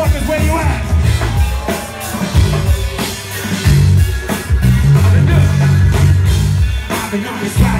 motherfuckers where you at? I've been I've been on this ride.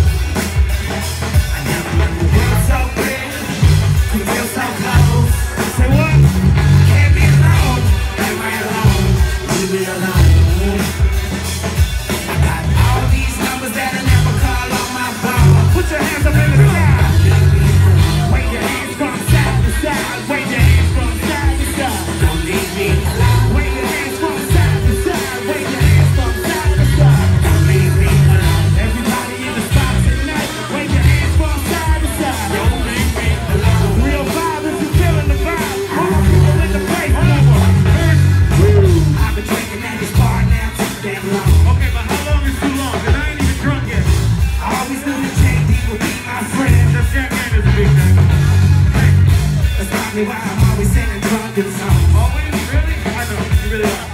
exactly why I'm always singing drunken songs. Oh, really? I know, you really are.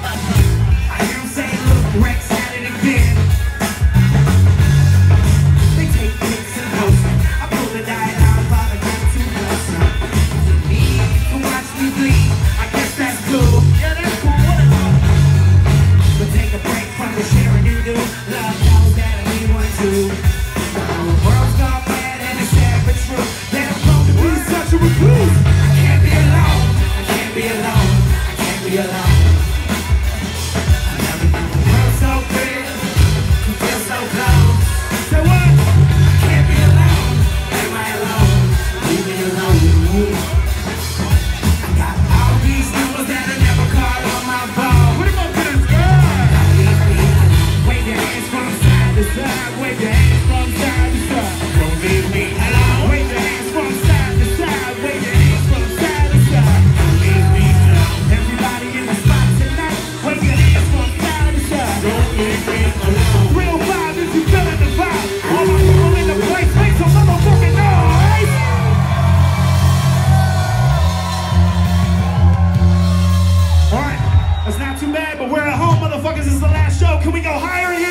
be alone. I can't be alone. But we're at home, motherfuckers. This is the last show. Can we go higher here?